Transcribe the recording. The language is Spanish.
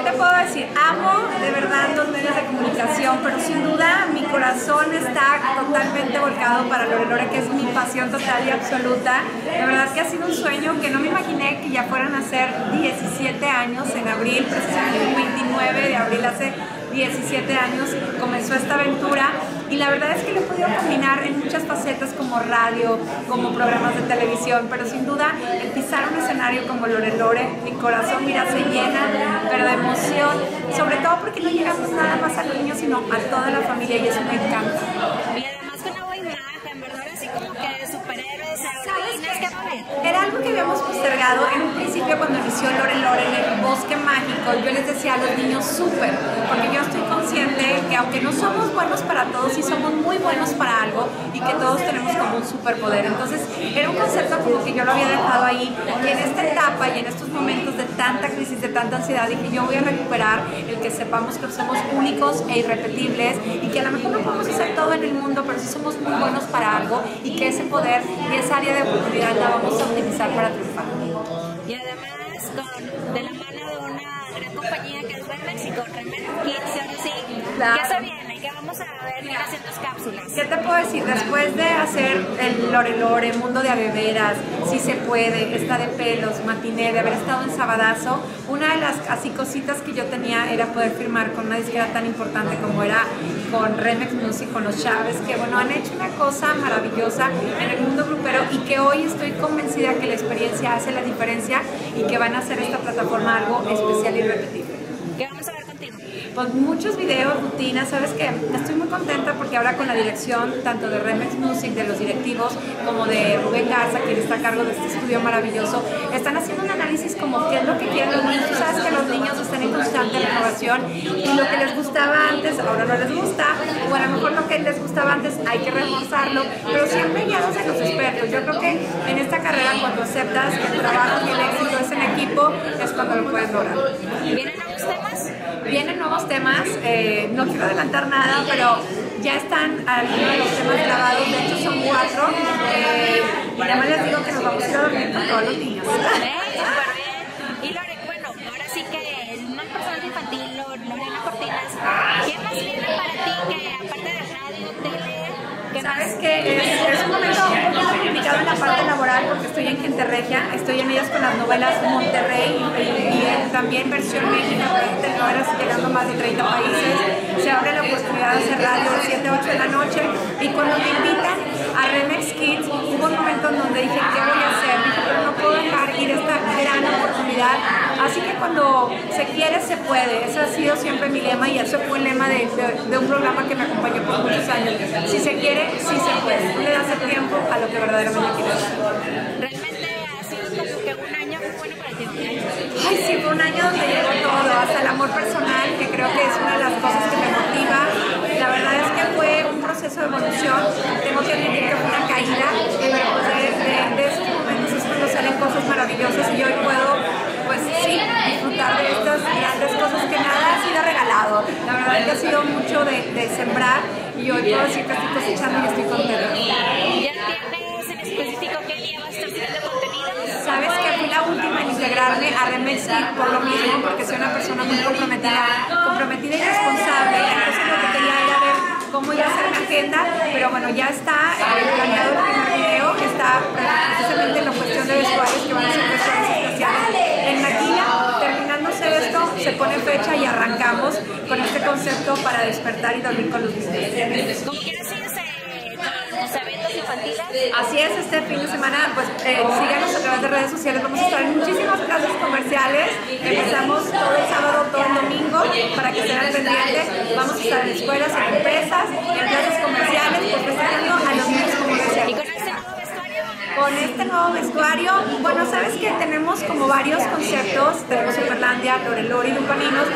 ¿Qué te puedo decir? Amo de verdad los medios de comunicación, pero sin duda mi corazón está totalmente volcado para Lore Lore, que es mi pasión total y absoluta. De verdad que ha sido un sueño que no me imaginé que ya fueran a ser 17 años en abril, precisamente el 29 de abril hace 17 años comenzó esta aventura y la verdad es que lo he podido combinar en muchas facetas como radio, como programas de televisión, pero sin duda el pisar un escenario como Lore Lore, mi corazón mira se llena, pero de emoción, sobre todo porque no llegamos nada más a los niños, sino a toda la familia y eso me encanta. Postergado en un principio cuando inició Lore Lore en el bosque mágico. Yo les decía a los niños súper, porque yo estoy consciente que aunque no somos buenos para todos, sí somos muy buenos para algo y que todos tenemos como un superpoder. Entonces era un concepto como que yo lo había dejado ahí y en esta etapa y en estos momentos de tanta crisis, de tanta ansiedad, dije yo voy a recuperar el que sepamos que somos únicos e irrepetibles y que a lo mejor no podemos hacer todo en el mundo, pero sí somos muy buenos para algo y que ese poder y esa área de oportunidad la vamos a utilizar para triunfar. Y además con, de la mano de una gran compañía que es Remex y con Remex Kids, sí, Claro. Vamos a ver haciendo cápsulas. ¿Qué te puedo decir? Después de hacer el Lore Lore, Mundo de Aveveras, Si se puede, esta de pelos, matiné, de haber estado en Sabadazo, una de las así cositas que yo tenía era poder firmar con una disquera tan importante como era con Remex Music, con los Chávez, que bueno, han hecho una cosa maravillosa en el mundo grupero y que hoy estoy convencida que la experiencia hace la diferencia y que van a hacer esta plataforma algo especial y repetible. ¿Qué vamos a ver contigo? Pues muchos videos, rutinas, sabes que estoy muy contenta porque ahora con la dirección tanto de Remex Music, de los directivos, como de Rubén Garza, quien está a cargo de este estudio maravilloso, están haciendo un análisis como qué es lo que quieren los niños. Tú sabes que los niños están en constante renovación y lo que les gustaba antes ahora no les gusta, o a lo mejor lo que les gustaba antes hay que reforzarlo, pero siempre guiados en los expertos. Yo creo que en esta carrera cuando aceptas que el trabajo y el éxito es en equipo, es cuando lo puedes lograr. ¿Vienen nuevos temas? Vienen nuevos temas, eh, no quiero adelantar nada, pero ya están algunos de los temas grabados, de hecho son cuatro. Eh, y además les digo que nos vamos a ir a dormir con todos los niños. Y Lore, bueno, ahora sí que personaje infantil, Lore- Lorena Cortinas, ¿qué más viene para ti que aparte de radio, tele, qué? Sabes que es, es complicado en la parte laboral porque estoy en Gente estoy en ellas con las novelas Monterrey y, también versión México, de novelas llegando a más de 30 países. Se abre la oportunidad de hacer radio de 7 a 8 de la noche y cuando me invitan a Remex Kids hubo un momento en donde dije, ¿qué voy a hacer? Dije, pero no puedo dejar ir esta gran oportunidad. Así que cuando se quiere, se puede. Ese ha sido siempre mi lema y eso fue el lema de, de- de un programa que me acompañó por muchos años. Si se quiere, sí se puede. Tú le das el tiempo a lo que verdaderamente quieres. Realmente ha sido como que un año muy bueno para ti. Ay, sí, fue un año donde llegó todo, hasta el amor personal, que creo que es una de las cosas que me motiva. La verdad es que fue un proceso de evolución. Tengo que admitir que fue una caída, pero pues de, de- de esos momentos es cuando salen cosas maravillosas y hoy puedo, pues sí, disfrutar de estas grandes cosas que nada ha sido regalado. La verdad que ha sido mucho de, de sembrar y hoy puedo decir que estoy cosechando y estoy contenta. ¿Ya tienes en específico qué día vas a estar subiendo contenido? Sabes que fui la última en integrarme a Remex Kid por lo mismo, porque soy una persona muy comprometida, comprometida y responsable. Entonces lo que quería era ver cómo iba a ser mi agenda, pero bueno, ya está eh, planeado el primer video, que está precisamente en la cuestión de vestuarios, que van a ser vestuarios especiales en Maquila. Terminándose esto, se pone fecha y arrancamos con este concepto para despertar y dormir con los niños. Como quieras sigues con los eventos infantiles. Así es, este fin de semana, pues eh, síganos a través de redes sociales. Vamos a estar en muchísimas plazas comerciales. Empezamos todo el sábado, todo el domingo, para que estén al pendiente. Vamos a estar en escuelas, en empresas, en plazas comerciales, pues festejando a los niños como Y desean. con este nuevo vestuario, Con este nuevo vestuario, bueno, sabes que tenemos como varios conceptos. Tenemos Superlandia, Lore Lore y Lupaninos.